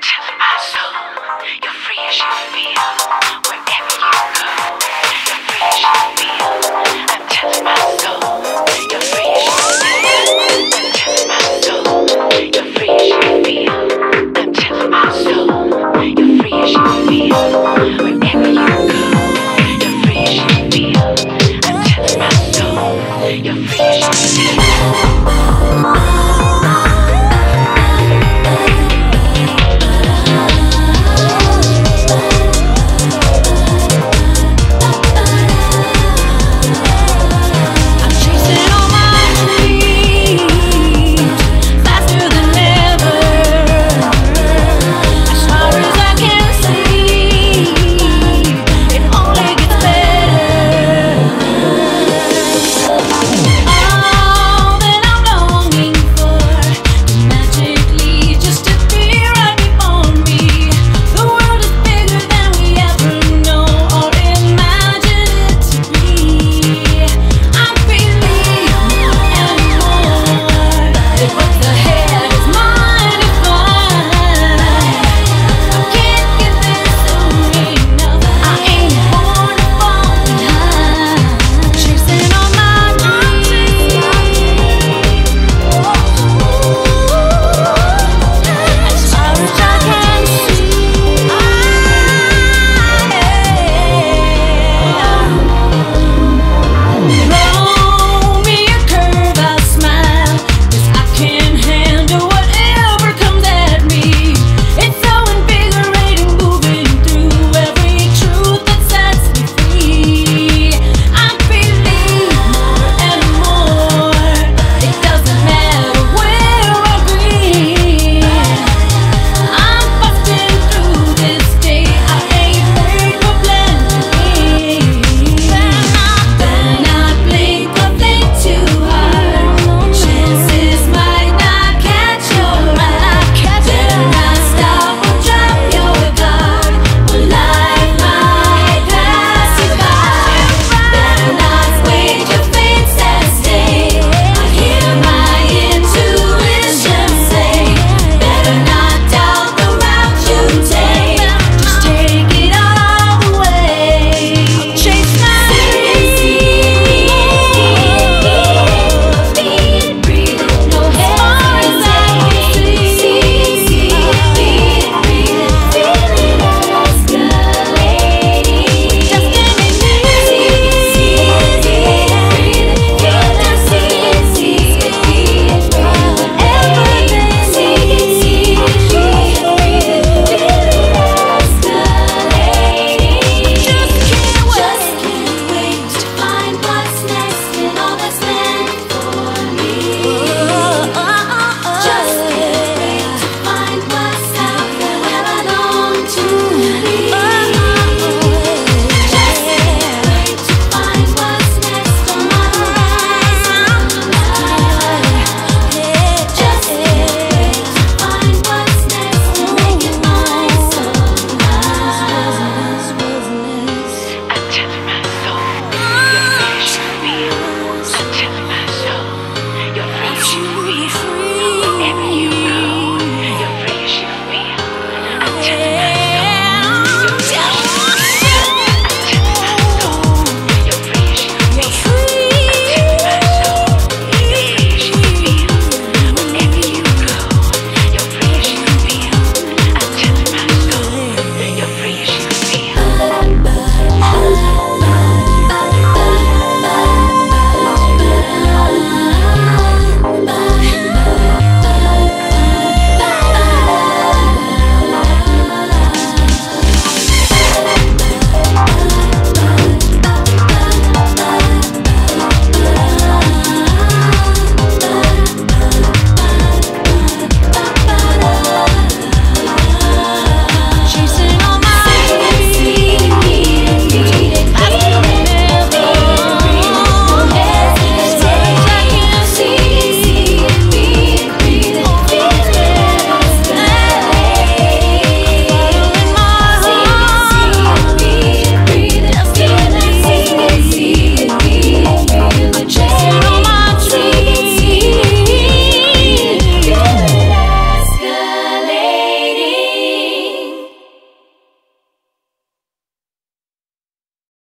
telling my soul, you're free as you feel.